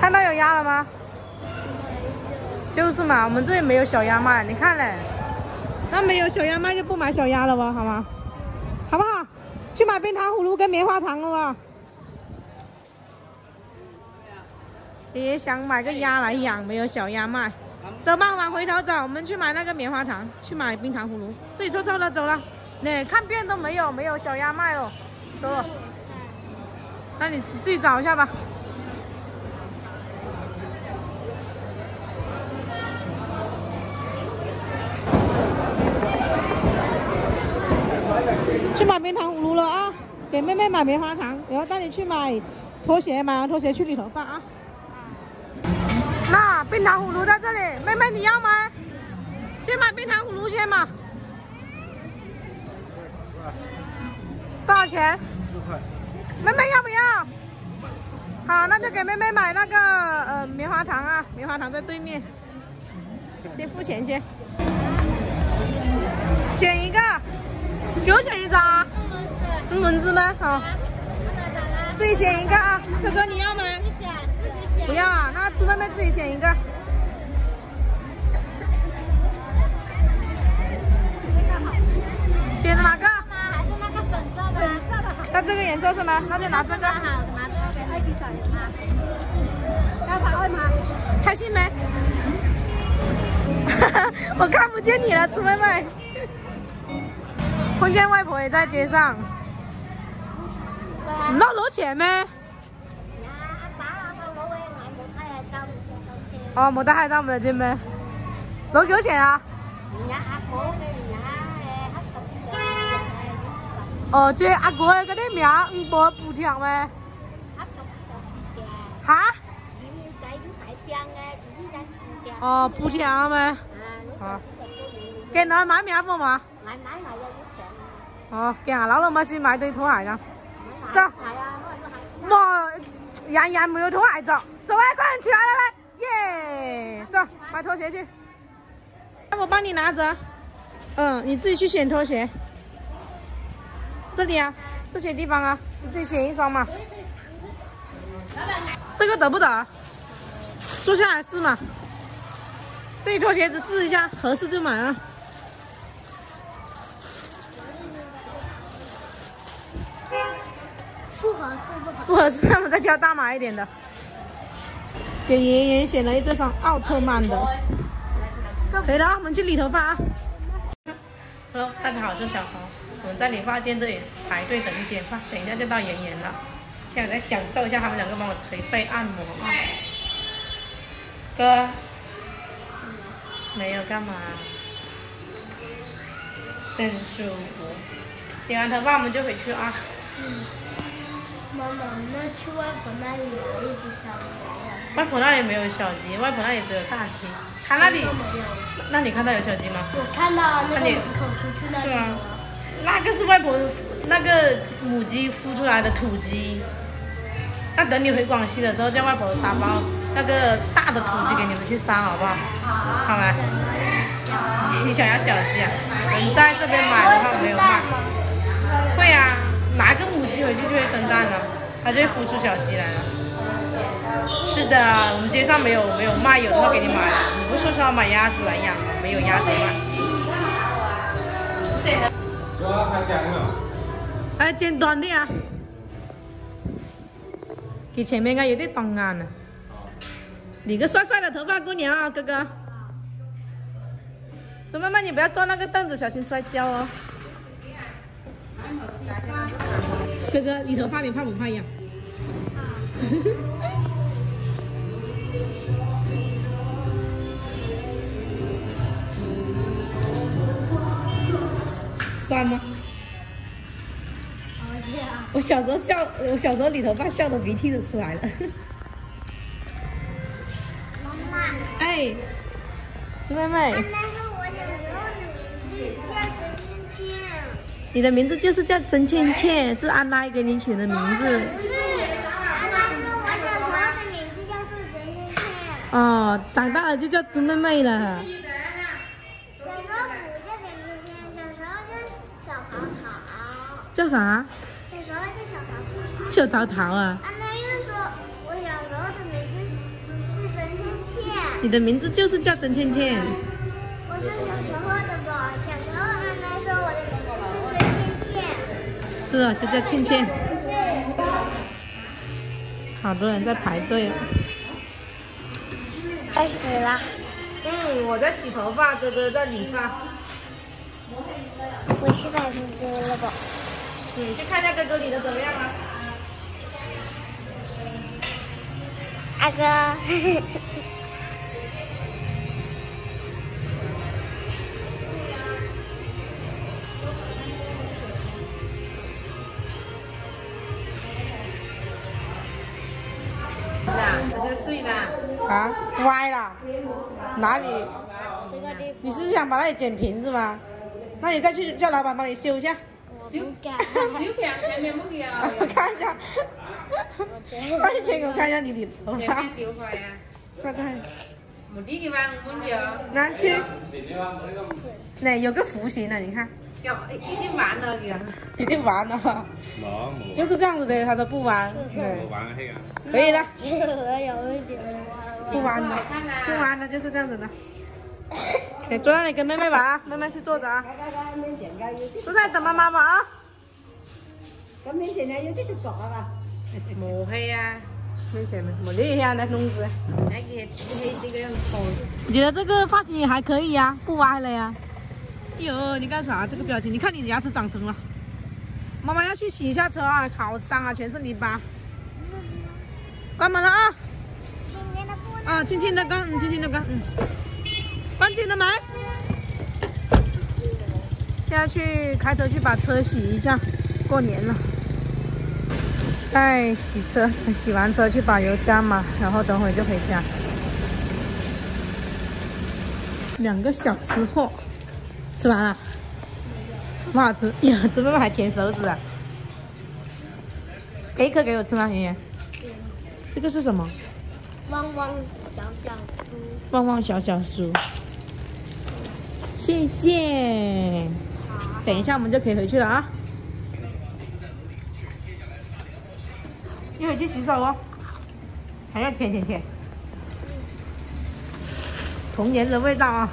看到有鸭了吗？就是嘛，我们这里没有小鸭卖，你看嘞，那没有小鸭卖就不买小鸭了吧，好吗？好不好？去买冰糖葫芦跟棉花糖了吧。也想买个鸭来养，没有小鸭卖。走吧，往回头走，我们去买那个棉花糖，去买冰糖葫芦。自己臭臭的，走了。那看遍都没有，没有小鸭卖哦。走了。那你自己找一下吧。冰糖葫芦了啊！给妹妹买棉花糖，然后带你去买拖鞋，买完拖鞋去理头发啊。那冰糖葫芦在这里，妹妹你要吗？先买冰糖葫芦先嘛。多少钱？四块。妹妹要不要？好，那就给妹妹买那个呃棉花糖啊，棉花糖在对面。先付钱先。选一个，给我选一张啊。嗯，蚊子吗？好。自己选一个啊，哥哥你要吗？不要啊，那猪妹妹自己选一个。选的哪个？还是那个粉色的？粉色的好。那这个颜色是吗？那就拿这个。好，拿这个给二弟找啊。要打二吗？开心没？我看不见你了，猪妹妹。碰见外婆也在街上。唔攞攞錢咩？哦，冇得開燈咪知咩？攞幾多钱啊？哦，这阿哥嗰啲名唔冇補貼咩？嚇？哦，補貼咩？好，嘅你買名不嘛？買買買有啲錢。哦，给下樓老咪先买对拖鞋㗎。走。哇，人人没有拖鞋走，走啊，快点起来来来，耶，走，买拖鞋去。我帮你拿着，嗯，你自己去选拖鞋。这里啊，这些地方啊，你自己选一双嘛。这个得不得？坐下来试嘛。自己脱鞋子试一下，合适就买啊。合适，不合适。不合适，那我们再挑大码一点的。给妍妍选了一这双奥特曼的，可以了，我们去理头发啊。Hello，大家好，我是小红，我们在理发店这里排队等剪发，等一下就到妍妍了。现在在享受一下他们两个帮我捶背按摩啊。哥，没有干嘛，真舒服。剪完头发我们就回去啊。妈妈，那去外婆那里有一只小鸡。外婆那里没有小鸡，外婆那里只有大鸡。她那里，那你看到有小鸡吗？我看到那个门口出去那里。是吗？那个是外婆那个母鸡孵出来的土鸡。那等你回广西的时候，叫外婆打包那个大的土鸡给你们去杀，好不好？好没？你想要小鸡啊？我们在这边买的话没有卖。蛋了，它就会孵出小鸡来了。是的，我们街上没有没有卖，有的话给你买。你不是说要买鸭子来养吗？没有鸭子卖。哎，剪短啲啊！给前面应该有点短眼啊。理个帅帅的头发，姑娘啊，哥哥。周妹妹，你不要坐那个凳子，小心摔跤哦。哥哥，理头发你怕不怕痒？酸吗？我小时候笑，我小时候理头发笑的鼻涕都出来了。妈妈。哎，猪妹妹。但是我小时候的名字叫曾芊芊。你的名字就是叫曾倩倩，是阿奶给你取的名字。不是，安娜说我小时候的名字曾芊芊。哦，长大了就叫猪妹妹了。小时候不叫曾芊芊，小时候叫小淘淘。叫啥？小时候叫小淘淘。小淘淘啊。阿奶又说，我小时候的名字你的名字就是叫曾倩倩。我是小时候是啊，就叫倩倩。好多人在排队哦。开始啦。嗯，我在洗头发，哥哥在理发。我去买哥哥了吧？嗯，去看一下哥哥理的怎么样了。阿哥。碎了。啊，歪了。哪里？你是想把那里剪平是吗？那你再去叫老板帮你修一下。修改。修改前面没有。我看一下。赚钱给我看一下你的头发。呀。在这。没地给吗？没有。拿去。那有个弧形的，你看。有，已经完了，已经完了。就是这样子的，它都不弯。对。可以了。不弯了，不弯了，就是这样子的。你坐那里跟妹妹玩啊，妹妹去坐着啊。坐在等妈妈吧啊。咁明显呢，有啲就假啦。冇係啊，明显没，冇厉害那弄子。我觉得这个发型也还可以呀，不歪了呀。哎呦，你干啥？这个表情，你看你牙齿长成了。妈妈要去洗一下车啊，好脏啊，全是泥巴。关门了啊。啊，轻轻的关，轻轻的关，嗯。关紧了门。现在去开车去把车洗一下，过年了。再洗车，洗完车去把油加满，然后等会就回家。两个小吃货，吃完了，不好吃呀！这妹妹还舔手指啊！给一颗给我吃吗，圆圆？这个是什么？汪汪小小书。汪汪小小书。谢谢。好。等一下我们就可以回去了啊。一会去洗手哦。还要舔舔舔。童年的味道啊。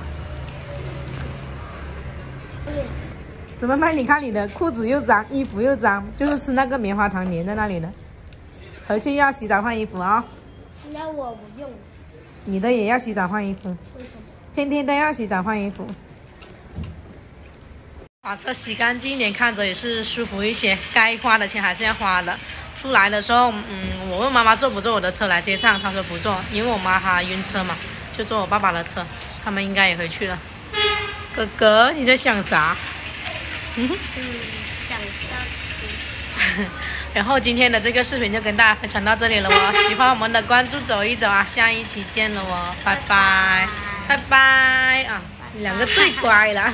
怎么办？你看你的裤子又脏，衣服又脏，就是吃那个棉花糖粘在那里的。回去要洗澡换衣服啊。那我不用。你的也要洗澡换衣服。天天都要洗澡换衣服。把车洗干净一点，看着也是舒服一些。该花的钱还是要花的。出来的时候，嗯，我问妈妈坐不坐我的车来街上，她说不坐，因为我妈她晕车嘛，就坐我爸爸的车。他们应该也回去了。哥哥，你在想啥？嗯，想笑死。然后今天的这个视频就跟大家分享到这里了哦，喜欢我们的关注走一走啊，下一期见了哦，拜拜，拜拜啊，两个最乖了。